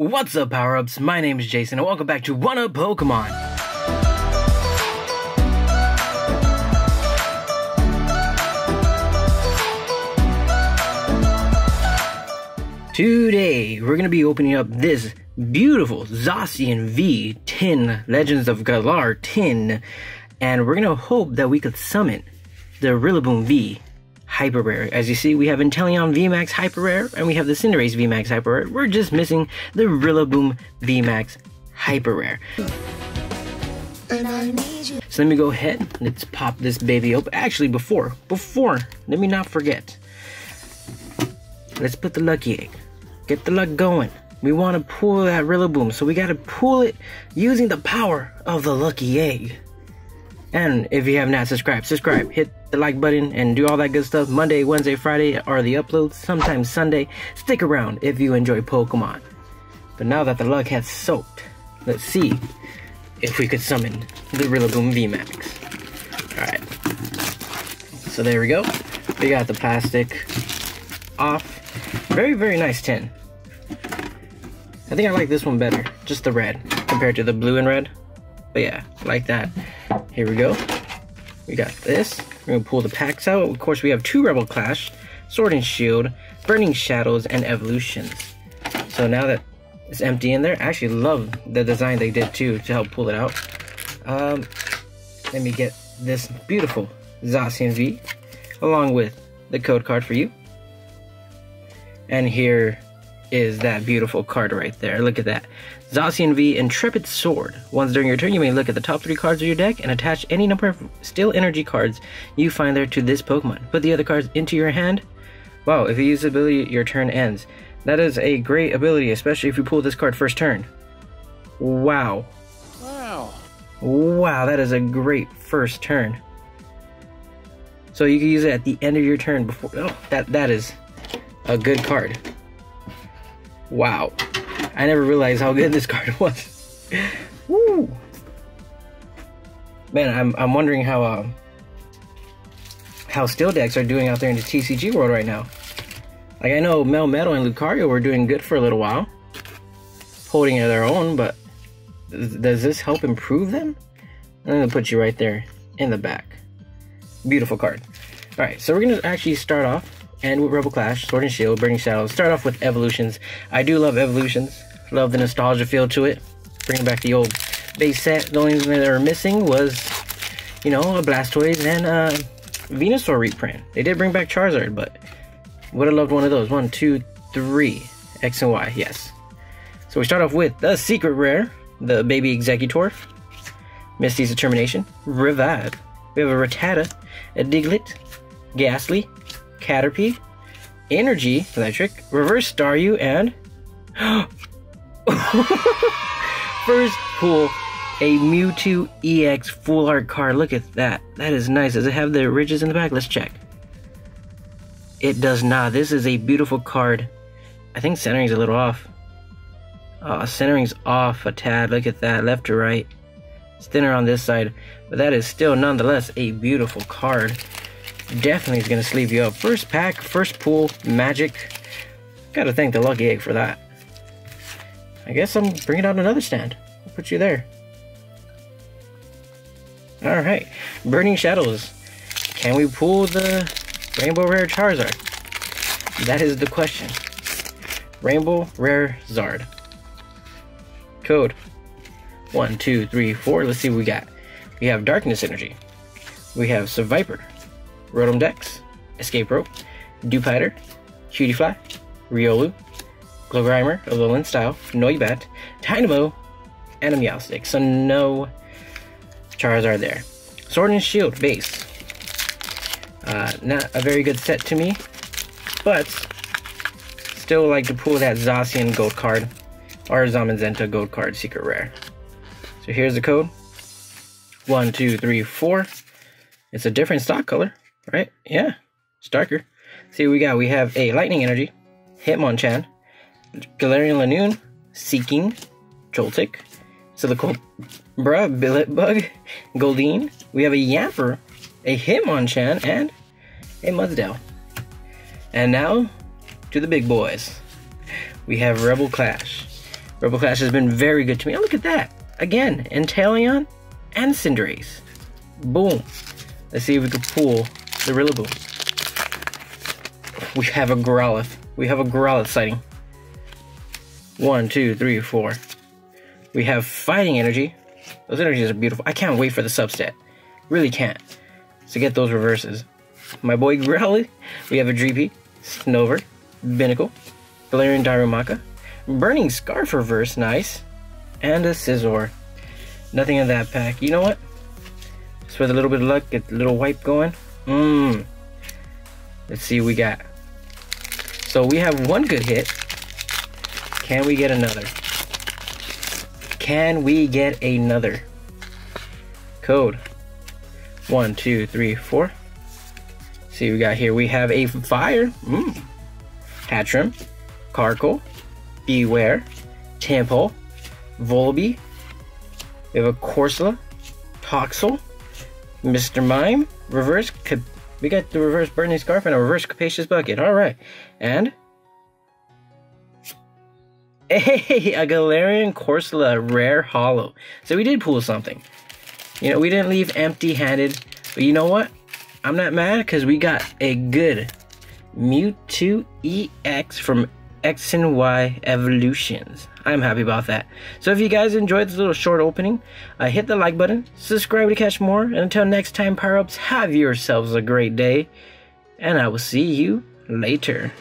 What's up, Power Ups? My name is Jason, and welcome back to One Up Pokemon. Today, we're going to be opening up this beautiful Zacian V tin, Legends of Galar tin, and we're going to hope that we could summon the Rillaboom V Hyper Rare. As you see, we have Inteleon VMAX Hyper Rare, and we have the Cinderace VMAX Hyper Rare. We're just missing the Rillaboom VMAX Hyper Rare. So let me go ahead, let's pop this baby open. Actually, before, before, let me not forget. Let's put the lucky egg. Get the luck going. We want to pull that Rillaboom, so we got to pull it using the power of the lucky egg. And if you have not subscribed, subscribe, hit the like button, and do all that good stuff. Monday, Wednesday, Friday are the uploads, sometimes Sunday. Stick around if you enjoy Pokemon. But now that the luck has soaked, let's see if we could summon the Rillaboom VMAX. Alright. So there we go. We got the plastic off. Very, very nice tin. I think I like this one better, just the red, compared to the blue and red. But yeah, like that. Here we go. We got this. We're gonna pull the packs out. Of course, we have two Rebel Clash, Sword and Shield, Burning Shadows, and Evolutions. So now that it's empty in there, I actually love the design they did too to help pull it out. Um, let me get this beautiful Zacian V, along with the code card for you. And here is that beautiful card right there. Look at that. Zacian V Intrepid Sword. Once during your turn, you may look at the top three cards of your deck and attach any number of Steel Energy cards you find there to this Pokemon. Put the other cards into your hand. Wow, if you use the ability, your turn ends. That is a great ability, especially if you pull this card first turn. Wow. Wow. Wow, that is a great first turn. So you can use it at the end of your turn before. Oh, that that is a good card. Wow. I never realized how good this card was. Woo! Man, I'm I'm wondering how um how steel decks are doing out there in the TCG world right now. Like I know Mel Melmetal and Lucario were doing good for a little while, holding their own, but does this help improve them? I'm gonna put you right there in the back. Beautiful card. All right, so we're gonna actually start off and with Rebel Clash, Sword and Shield, Burning Shadows. Start off with Evolutions. I do love Evolutions. Love the nostalgia feel to it. Bringing back the old base set. The only thing they were missing was, you know, a Blastoise and a Venusaur reprint. They did bring back Charizard, but would have loved one of those. One, two, three. X and Y, yes. So we start off with the Secret Rare, the Baby executor, Misty's Determination, Revive. We have a Rattata, a Diglett, Gastly, Caterpie, Energy, Electric, Reverse Staryu, and first pull a Mewtwo EX full art card. Look at that. That is nice. Does it have the ridges in the back? Let's check. It does not. This is a beautiful card. I think centering's a little off. Centering's off a tad. Look at that. Left to right. It's thinner on this side. But that is still nonetheless a beautiful card definitely is going to sleeve you up. First pack, first pull, magic. Gotta thank the lucky egg for that. I guess I'm bringing out another stand. I'll put you there. Alright, Burning Shadows. Can we pull the Rainbow Rare Charizard? That is the question. Rainbow Rare Zard. Code. One, two, three, four. Let's see what we got. We have Darkness Energy. We have Seviper. Rotom Dex, Escape Rope, Dewpider, Cutiefly, Riolu, Glowgrimer, Alolan Style, Noibat, Dynamo, and a Meowstic. So no Charizard there. Sword and Shield base. Uh, not a very good set to me, but still like to pull that Zacian gold card or Zamazenta gold card secret rare. So here's the code. One, two, three, four. It's a different stock color right? Yeah, it's darker. See what we got. We have a Lightning Energy, Hitmonchan, Galarian Linoone, Seaking, Joltik, Silicobra, Blipbug, Goldeen. We have a Yamper, a Hitmonchan, and a Mudsdale. And now to the big boys. We have Rebel Clash. Rebel Clash has been very good to me. Oh, look at that. Again, Inteleon and Cinderace. Boom. Let's see if we can pull the Rillaboom. We have a Growlithe. We have a Growlithe sighting. One, two, three, four. We have Fighting Energy. Those energies are beautiful. I can't wait for the substat. Really can't. To get those reverses. My boy Growlithe. We have a Dreepy, Snover, Binacle, Galarian Darumaka, Burning Scarf reverse, nice, and a Scizor. Nothing in that pack. You know what? Just with a little bit of luck, get a little wipe going. Mmm. Let's see we got. So we have one good hit. Can we get another? Can we get another? Code. One, two, three, four. See what we got here. We have a fire. Mmm. Hattrem. Carkol. Bewear. Temple. Volby. We have a Corsola. Toxel. Mr. Mime. Reverse. We got the reverse burning scarf and a reverse capacious bucket. All right. And Hey, a Galarian Corsola rare holo. So we did pull something. You know, we didn't leave empty-handed. But you know what? I'm not mad because we got a good Mewtwo EX from X and Y Evolutions. I'm happy about that. So if you guys enjoyed this little short opening, uh, hit the like button, subscribe to catch more, and until next time, Power Ups, have yourselves a great day, and I will see you later.